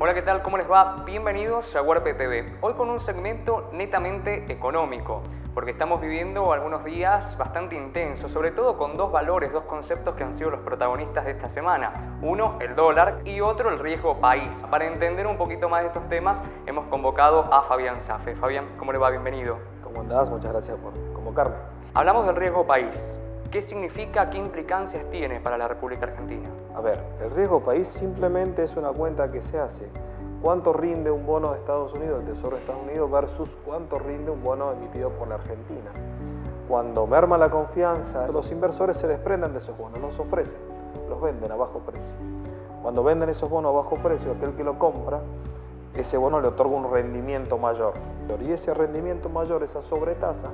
Hola, ¿qué tal? ¿Cómo les va? Bienvenidos a Huarpe TV. Hoy con un segmento netamente económico, porque estamos viviendo algunos días bastante intensos, sobre todo con dos valores, dos conceptos que han sido los protagonistas de esta semana. Uno, el dólar, y otro, el riesgo país. Para entender un poquito más de estos temas, hemos convocado a Fabián Safe. Fabián, ¿cómo le va? Bienvenido. ¿Cómo andás? Muchas gracias por convocarme. Hablamos del riesgo país. ¿Qué significa, qué implicancias tiene para la República Argentina? A ver, el riesgo país simplemente es una cuenta que se hace. ¿Cuánto rinde un bono de Estados Unidos, del Tesoro de Estados Unidos, versus cuánto rinde un bono emitido por la Argentina? Cuando merma la confianza, los inversores se desprenden de esos bonos, los ofrecen, los venden a bajo precio. Cuando venden esos bonos a bajo precio, aquel que lo compra, ese bono le otorga un rendimiento mayor. Y ese rendimiento mayor, esa sobretasa,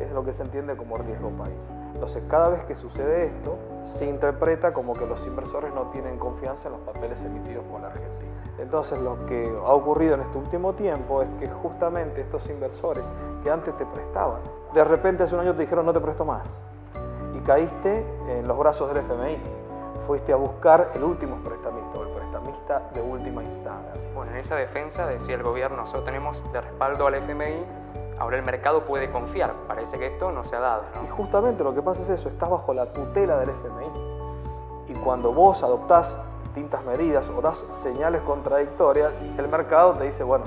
es lo que se entiende como riesgo país. Entonces, cada vez que sucede esto, se interpreta como que los inversores no tienen confianza en los papeles emitidos por la Argentina. Entonces, lo que ha ocurrido en este último tiempo es que justamente estos inversores que antes te prestaban, de repente hace un año te dijeron no te presto más y caíste en los brazos del FMI. Fuiste a buscar el último prestamista, el prestamista de última instancia. Bueno, en esa defensa decía el gobierno, nosotros tenemos de respaldo al FMI Ahora el mercado puede confiar. Parece que esto no se ha dado. Y justamente lo que pasa es eso, estás bajo la tutela del FMI. Y cuando vos adoptás distintas medidas o das señales contradictorias, el mercado te dice, bueno,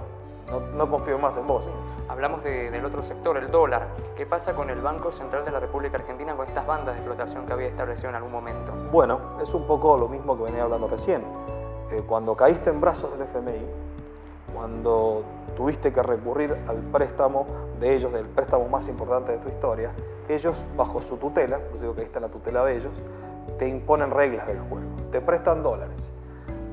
no, confío más en vos. Hablamos del otro sector, el dólar. ¿Qué pasa con el Banco Central de la República Argentina con estas bandas de flotación que había establecido en algún momento? Bueno, es un poco lo mismo que venía hablando recién. Eh, cuando caíste en brazos del FMI, cuando tuviste que recurrir al préstamo de ellos, del préstamo más importante de tu historia, ellos, bajo su tutela, pues digo que ahí está la tutela de ellos, te imponen reglas del juego. Te prestan dólares,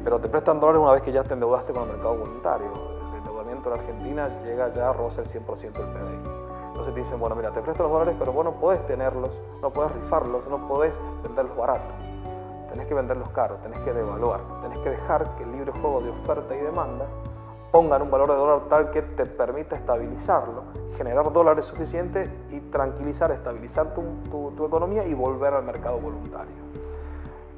pero te prestan dólares una vez que ya te endeudaste con el mercado voluntario. El endeudamiento en Argentina llega ya a roza el 100% del PBI. Entonces te dicen, bueno, mira, te presto los dólares, pero vos no podés tenerlos, no podés rifarlos, no podés venderlos baratos. Tenés que venderlos caros, tenés que devaluar, tenés que dejar que el libre juego de oferta y demanda pongan un valor de dólar tal que te permita estabilizarlo, generar dólares suficientes y tranquilizar, estabilizar tu, economía y volver al mercado voluntario.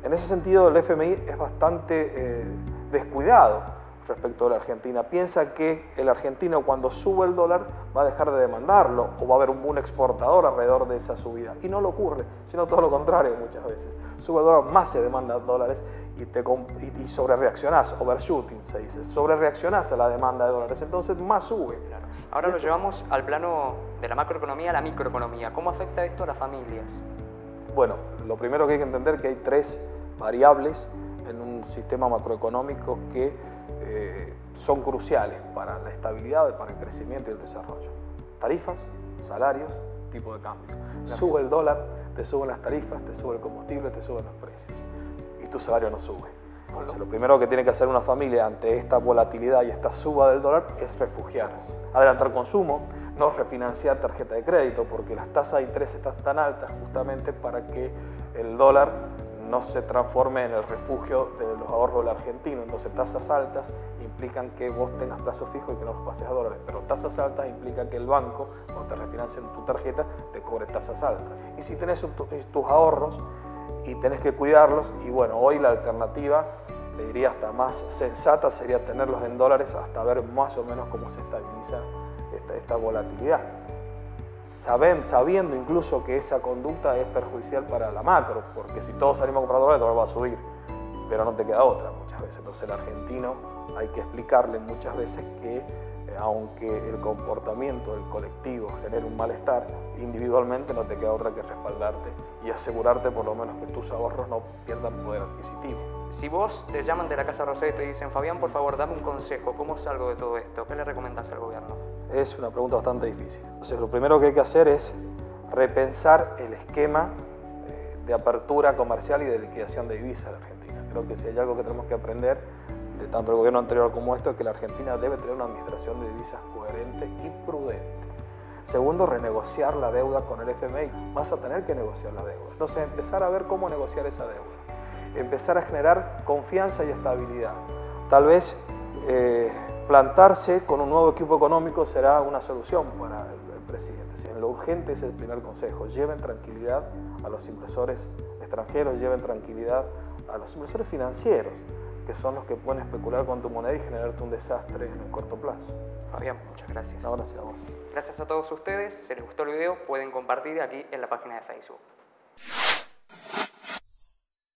En ese sentido, el FMI es bastante eh, descuidado respecto a la Argentina. Piensa que el argentino cuando sube el dólar va a dejar de demandarlo o va a haber un boom exportador alrededor de esa subida. Y no lo ocurre, sino todo lo contrario muchas veces. Sube el dólar, más se demanda dólares y, te, y, sobre reaccionás, overshooting se dice, sobre reaccionás a la demanda de dólares, entonces más sube. Ahora lo llevamos al plano de la macroeconomía a la microeconomía. ¿Cómo afecta esto a las familias? Bueno, lo primero que hay que entender es que hay tres variables en un sistema macroeconómico que eh, son cruciales para la estabilidad, para el crecimiento y el desarrollo. Tarifas, salarios, tipo de cambio. Sube el dólar, te suben las tarifas, te sube el combustible, te suben los precios y tu salario no sube. Entonces, lo primero que tiene que hacer una familia ante esta volatilidad y esta suba del dólar es refugiarse, adelantar consumo, no refinanciar tarjeta de crédito porque las tasas de interés están tan altas justamente para que el dólar no se transforme en el refugio de los ahorros del argentino. Entonces tasas altas implican que vos tengas plazo fijo y que no los pases a dólares, pero tasas altas implican que el banco, cuando te refinancien tu tarjeta, te cobre tasas altas. Y si tenés tus ahorros y tenés que cuidarlos, y bueno, hoy la alternativa, le diría hasta más sensata, sería tenerlos en dólares hasta ver más o menos cómo se estabiliza esta, esta volatilidad sabiendo incluso que esa conducta es perjudicial para la macro, porque si todos salimos a comprar dólares, el dólar va a subir, pero no te queda otra muchas veces. Entonces el argentino hay que explicarle muchas veces que aunque el comportamiento del colectivo genere un malestar, individualmente no te queda otra que respaldarte y asegurarte por lo menos que tus ahorros no pierdan poder adquisitivo. Si vos te llaman de la Casa Rosé y te dicen, Fabián, por favor, dame un consejo, ¿cómo salgo de todo esto? ¿Qué le recomendás al gobierno? Es una pregunta bastante difícil. Entonces, lo primero que hay que hacer es repensar el esquema eh, de apertura comercial y de liquidación de divisas de Argentina. Creo que si hay algo que tenemos que aprender de tanto el gobierno anterior como esto es que la Argentina debe tener una administración de divisas coherente y prudente. Segundo, renegociar la deuda con el FMI. Vas a tener que negociar la deuda. Entonces, empezar a ver cómo negociar esa deuda. Empezar a generar confianza y estabilidad. Tal vez eh, plantarse con un nuevo equipo económico será una solución para el, presidente. lo urgente es el primer consejo. Lleven tranquilidad a los inversores extranjeros, lleven tranquilidad a los inversores financieros. Que son los que pueden especular con tu moneda y generarte un desastre en el corto plazo. Fabián, muchas gracias. No, gracias a vos. Gracias a todos ustedes. Si les gustó el video, pueden compartir aquí en la página de Facebook.